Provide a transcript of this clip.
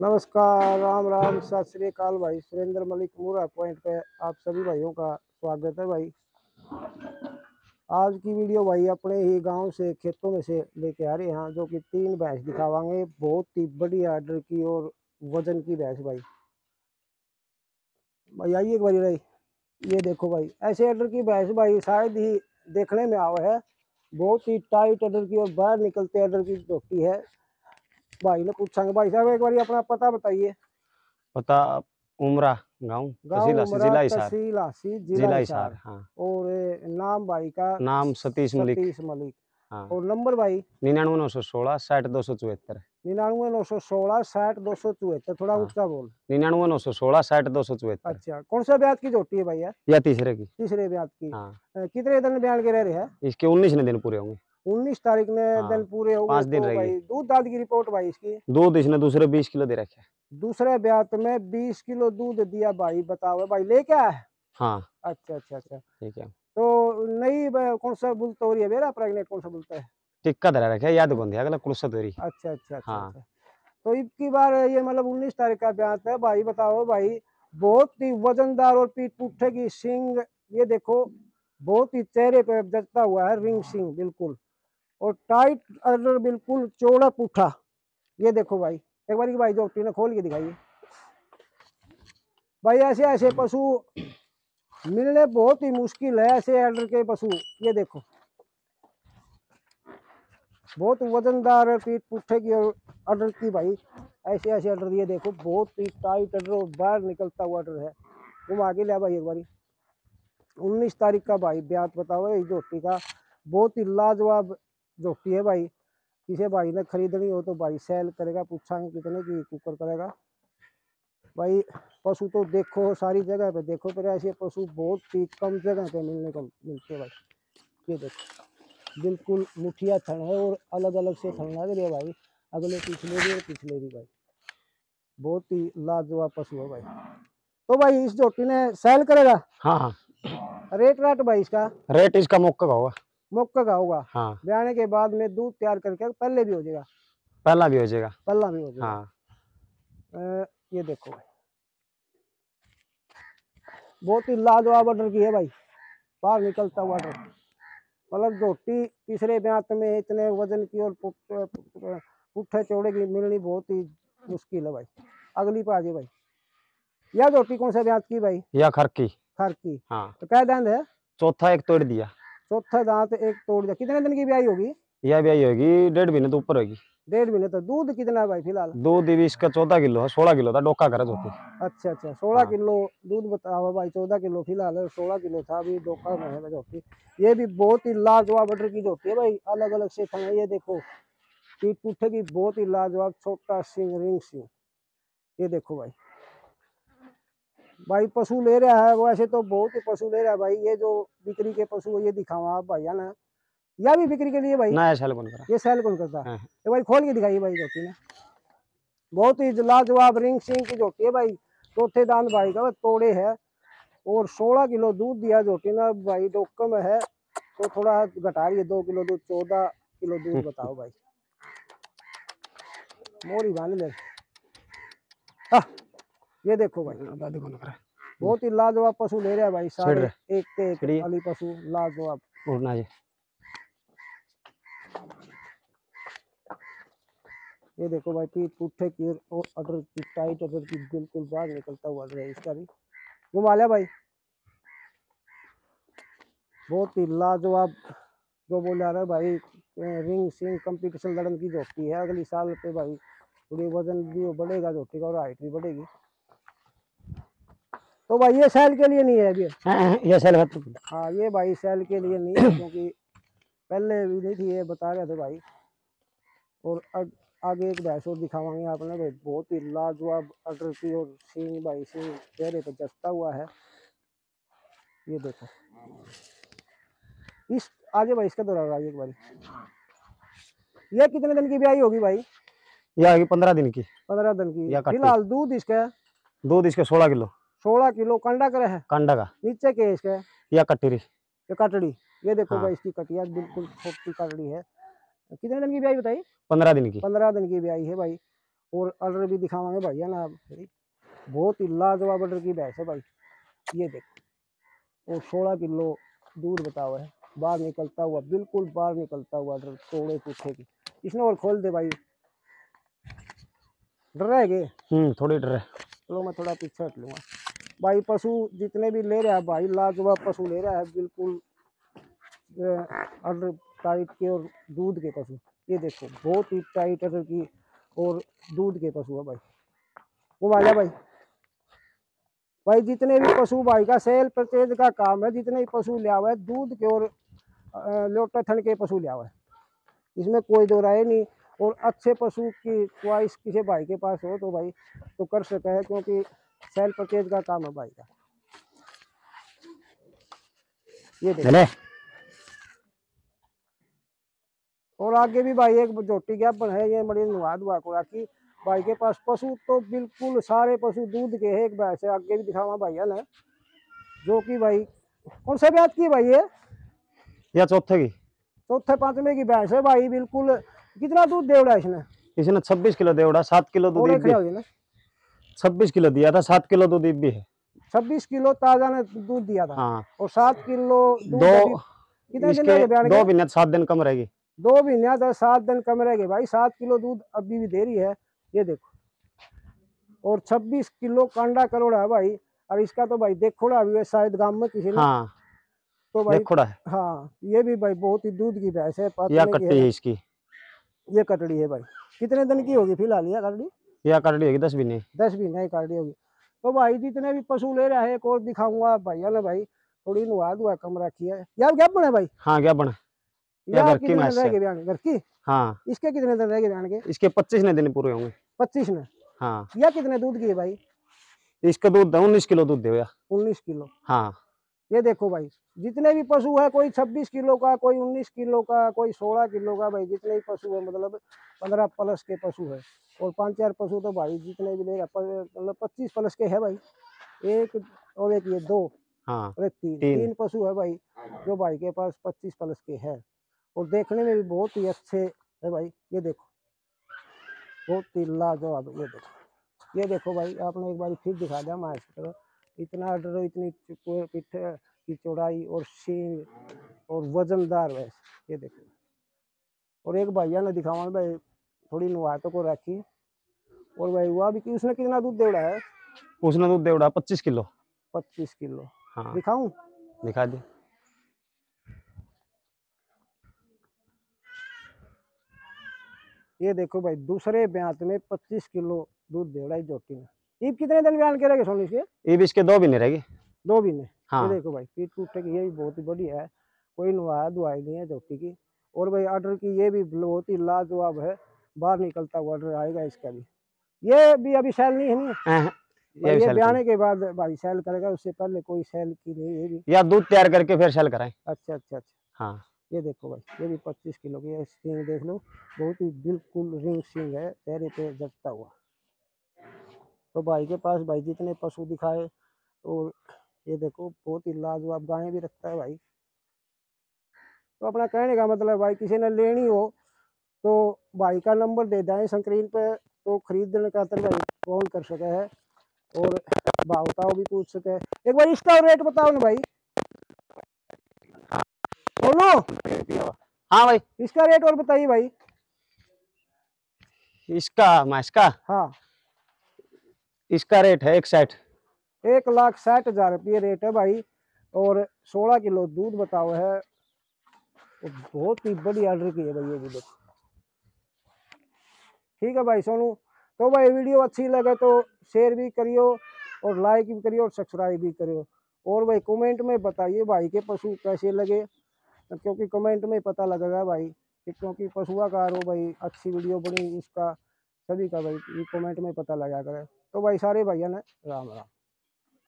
नमस्कार, राम राम, सत श्री अकाल भाई, सुरेंद्र मलिक मूरा पॉइंट पे आप सभी भाइयों का स्वागत है भाई। आज की वीडियो भाई अपने ही गाँव से, खेतों में से लेके आ रहे हैं, जो कि तीन भैंस दिखावांगे। बहुत ही बड़ी आर्डर की और वज़न की भैंस भाई। भाई आइए एक बारी भाई, ये देखो भाई, ऐसे आर्डर की भैंस भाई शायद ही देखने में आवा है। बहुत ही टाइट आर्डर की और बाहर निकलते आर्डर की धोती है। भाई ने पूछांगे भाई साहब एक बार अपना पता बताइए। पता उमरा गाँव जिला जिला जिला हिसार। हिसार हाँ। और नाम भाई का नाम सतीश मलिक। सतीश मलिक। हाँ। और नंबर भाई? निन्यानवे नौ सौ सोलह साठ दो सौ चौहत्तर। निन्यानवे नौ सौ सोलह साठ दो सौ चौहत्तर थोड़ा हाँ। ऊँचा बोल। निन्यानवे नौ सौ सोलह साठ दो सौ चौहत्तर। अच्छा कौन सा ब्याज की जोटी है भैया या तीसरे की। तीसरे ब्याज की। हाँ। कितने दिन बयान के रह? रहे हैं इसके उन्नीस दिन पूरे होंगे। उन्नीस तारीख ने हाँ, दिन पूरे हो पाँच गए दिन तो भाई दूध दाद की रिपोर्ट भाई इसकी। दूध इसने दूसरे बीस किलो दे रखे। दूसरे ब्याज में बीस किलो दूध दिया भाई बताओ भाई ले क्या है। हाँ अच्छा अच्छा अच्छा। ठीक है। तो नई कौन सा बुल तो रही है मेरा? प्रेगनेंट कौन सा बुलता है? टिक्का दे रखे याद दिया? अगला कुलसा तेरी। अच्छा अच्छा अच्छा हाँ। अच्छा। तो इतकी बार ये मतलब उन्नीस तारीख का ब्याज है भाई बताओ भाई। बहुत ही वजनदार और पीठ पुट्ठे की सिंग ये देखो बहुत ही चेहरे पे जचता हुआ है रिंग सिंग बिल्कुल। और टाइट अडर बिल्कुल चौड़ा पुठा ये देखो भाई, एक बार भाई जो ने खोल के दिखाइए। भाई ऐसे ऐसे पशु मिलने बहुत ही मुश्किल है, ऐसे अडर के पशु। ये देखो। बहुत वजनदार पीठ पुट्ठे की और अडर की भाई। ऐसे ऐसे अडर ये देखो, बहुत ही टाइट अडर और बाहर निकलता हुआ अडर है। तुम आगे ले भाई एक बारी। उन्नीस तारीख का भाई, ब्याज बताओ इस जोटी का बहुत ही लाजवाब जोटी है भाई। किसी भाई ने खरीदनी हो तो भाई सेल करेगा पूछांगे कितने की कुकर करेगा। भाई पशु तो देखो सारी जगह पे देखो पर ऐसे पशु बहुत ही कम जगह पे मिलने को मिलते हैं भाई। ये देखो बिल्कुल मुठिया थन है और अलग अलग से थन लग रही है भाई। अगले पिछले भी और पिछले भी भाई। बहुत ही लाजवाब पशु है भाई। तो भाई इस जोटी ने सेल करेगा? हाँ हाँ। रेट राट भाई इसका? रेट इसका मौका होगा। मौका का होगा। हाँ। ब्याने के बाद में दूध तैयार करके पहले भी हो जाएगा। पहला भी हो जाएगा। पल्ला भी हो जाएगा। हाँ। ये देखो बहुत ही लाजवाब ऑर्डर की है भाई। बाहर निकलता हुआ ऑर्डर मतलब रोटी तीसरे ब्यात में इतने वज़न की और पुट्ठे चौड़े की मिलनी बहुत ही मुश्किल है भाई। अगली पे आ जाए भाई। यह रोटी कौन सा ब्यात की भाई? या खरकी खर की। हाँ। तो क्या दांत है? चौथा एक तोड़ दिया। चौथा दांत एक तोड़ दिया कितने दिन की ब्याई होगी? यह आई होगी डेढ़ महीने तो ऊपर होगी। डेढ़ महीने तो दूध कितना है भाई फ़िलहाल? दूध इसका चौदह किलो है सोलह किलो था डोका करा जोटी अच्छा अच्छा सोलह हाँ। किलो दूध बताओ भाई चौदह किलो फ़िलहाल है सोलह किलो था अभी दोपहर में है जोटी ये भी बहुत ही लाजवाब बटर की जोटी है भाई अलग अलग से खाना ये देखो पीठ पुट्ठे की बहुत ही लाजवाब छोटा सिंह रिंग सिंह ये देखो भाई भाई पशु ले रहा है वैसे तो बहुत ही पशु ले रहा है भाई ये जो बिक्री के पशु ये दिखावा आप भाई है ना या भी बिक्री के लिए भाई। नया साल बन करा ये सेल कौन करता? है हाँ। एक बार खोल के दिखाइए भाई जोटी ने। बहुत ही लाजवाब रिंग सिंह की जोटी है भाई। चौथे दांत भाई का तोड़े है। और 16 किलो दूध दिया जोटी ने। भाई डोक्का में है तो थोड़ा घटा रही है दो किलो दूध चौदह किलो दूध बताओ भाई। मोरी बाँध ले। आह, ये देखो भाई। बहुत ही लाजवाब पशु ले रहा है भाई सारे। एक ते एक अली पशु लाजवाब। उड़ना जी। ये देखो भाई पीठ पुट्ठे की और अडर की टाइट अडर की बिल्कुल बाहर निकलता हुआ है इसका भी। घुमा लिया भाई। बहुत ही लाजवाब जो बोला रहा है भाई रिंग सिंग कंपटीशन लड़न की जोटी है। अगली साल पे भाई थोड़ी वज़न भी बढ़ेगा जोटी का और हाइट भी बढ़ेगी। तो भाई ये सेल के लिए नहीं है अभी। ये सेल हाँ ये भाई सेल के लिए नहीं है क्योंकि पहले भी नहीं थी ये बता रहे थे भाई। और अग, आगे एक भैंस और दिखावांगे आपने भाई बहुत ही लाजवाब अटर की और सींग भाई सींग चेहरे पे जचता हुआ है। ये देखो। इस आगे भाई इसका दौरा एक बारी। ये कितने दिन की ब्याई होगी भाई? ये आएगी पंद्रह दिन की। पंद्रह दिन की। फ़िलहाल दूध इसका दूध इसका सोलह किलो। सोलह किलो कंडा करे है। कांडा का नीचे के इसके? या कट्टीरी ये कटड़ी। ये देखो हाँ। इसकी कटिया बिल्कुल छोटी कटड़ी है। कितने दिन की ब्याई बताई? पंद्रह दिन की। पंद्रह दिन की ब्याई है भाई। और ऑर्डर भी दिखावांगे भैया ना बहुत ही लाजवाब ऑर्डर की भैंस है भाई। ये देखो। और सोलह किलो दूध बताओ है। बाहर निकलता हुआ बिल्कुल बाहर निकलता हुआ ऑर्डर तोड़े पूछे की। इसने और खोल दे भाई। डर रहे गे हम्म थोड़ी डर है चलो मैं थोड़ा पीछे हट लूँगा। भाई पशु जितने भी ले रहा है भाई लाजवाब पशु ले रहा है बिल्कुल अडर टाइट के और दूध के पशु। ये देखो बहुत ही टाइट अडर की और दूध के पशु है भाई। वो जा भाई। भाई जितने भी पशु भाई का सेल परचेज का काम है जितने भी पशु लिया हुआ है दूध के और अ, लोटा के पशु लिया हुआ है इसमें कोई दो राय नहीं और अच्छे पशु की च्वाइस किसी भाई के पास हो तो भाई तो कर सके है क्योंकि सेल परचेज का काम है भाई का। ये देखो। और आगे भी भाई एक जोटी ज्ञापन है ये बड़ी नुहा दुआ को राखी भाई के पास पशु तो बिल्कुल सारे पशु दूध के है एक भैंस है आगे भी दिखावा भैया ने जो कि भाई कौन से ब्याज की भाई ये? या चौथे की। चौथे पांचवे की भैंस है भाई बिल्कुल। कितना दूध दे रहा इसने? इसने छब्बीस किलो दे उड़ा सात किलो दूध छब्बीस किलो दिया था सात किलो दूध भी है। छब्बीस किलो ताज़ा ने दूध दिया था। हाँ। और सात किलो दो कितने दिन इसके दो महीने सात दिन कम रहेगी। दो महीने सात दिन कम रह गए भाई सात किलो दूध अभी भी दे रही है ये देखो। और छब्बीस किलो कांडा करोड़ है भाई। और इसका तो भाई देखो ना अभी शायद गाँव में किसी ने हाँ। तो भाई देखोड़ा है। हाँ ये भी भाई बहुत ही दूध की भैंस या है इसकी। ये कटड़ी है भाई। कितने दिन की होगी फ़िलहाल ये कटड़ी? या कटड़ी होगी दस भी नहीं दस भी नहीं कटड़ी होगी तो भाई जितने भी पशु ले रहे हैं एक और दिखाऊँगा भैया ने भाई थोड़ी नुहा दुआ कम रखी है यार क्या बने भाई हाँ क्या बना यार कितने दिन बयान घर की हाँ इसके कितने दिन बयान के इसके पच्चीस ने दिन पूरे होंगे पच्चीस ने हाँ या कितने दूध की है भाई इसका दूध उन्नीस किलो दूध दे उन्नीस किलो हाँ ये देखो भाई जितने भी पशु है कोई 26 किलो का कोई 19 किलो का कोई 16 किलो का भाई जितने भी पशु है मतलब 15 प्लस के पशु है और पाँच चार पशु तो भाई जितने भी लेगा मतलब 25 प्लस के है भाई एक और एक ये दो हाँ और एक तीन तीन। तीन पशु है भाई जो भाई के पास 25 प्लस के है और देखने में भी बहुत ही अच्छे है भाई ये देखो बहुत ही लाजवाब ये देखो ये देखो भाई आपने एक बार फिर दिखा दिया मास्टर इतना डरो इतनी पिठ की चौड़ाई और सींग और वजनदार भैंस ये देखो। और एक भैया ने दिखावा भाई थोड़ी नुहातों को रखी। और भाई हुआ भी कि उसने कितना दूध दे रहा है? उसने दूध दे उड़ा पच्चीस किलो। पच्चीस किलो। हाँ। दिखाऊँ? दिखा दे। ये देखो भाई दूसरे ब्यात में पच्चीस किलो दूध दे रहा है जोटी में ईब कितने दिन बयान करेंगे सोनी इसके? ये इसके दो भी नहीं रहेगी। दो महीने? हाँ। देखो भाई पीठ टूटे की ये भी बहुत ही बढ़िया है। कोई नुआ दुआई नहीं है जोटी की। और भाई ऑर्डर की ये भी बहुत ही लाजवाब है। बाहर निकलता हुआ ऑर्डर आएगा इसका भी। ये भी अभी सेल नहीं है नहीं हाँ, ये भी ये सेल ब्याने के बाद भाई सेल करेगा उससे पहले कोई सेल की नहीं ये भी। या दूध तैयार करके फिर सेल कराएँ। अच्छा अच्छा अच्छा। हाँ। ये देखो भाई ये भी पच्चीस किलो की है। सींग देख लो बहुत ही बिल्कुल रिंग सींग है चेहरे पे जचता हुआ। तो भाई के पास भाई जितने पशु दिखाए और ये देखो बहुत ही लाजवाब गायें भी रखता है भाई। तो अपना कहने का मतलब भाई किसी ने लेनी हो तो भाई का नंबर दे दें स्क्रीन पे तो खरीदने का तो भाई फ़ोन कर सके है और भाव भी पूछ सके एक बार इसका रेट बताओ ना भाई। बोलो। हाँ भाई। इसका रेट और बताइए भाई। इसका मैं इसका? हाँ। इसका रेट है एक साठ एक लाख साठ हज़ार रुपये रेट है भाई, और सोलह किलो दूध बताओ है। बहुत ही बड़ी ऑर्डर की है भाई ये देखो। ठीक है भाई सोनू तो भाई वीडियो अच्छी लगे तो शेयर भी करियो, और लाइक भी करियो, और सब्सक्राइब भी करियो। और भाई कमेंट में बताइए भाई के पशु कैसे लगे। क्योंकि कमेंट में पता लगेगा भाई कि क्योंकि पशुआकार हो भाई, अच्छी वीडियो बनी इसका, सभी का भाई कमेंट में पता लगा करे। तो भाई सारे भैया ने राम राम।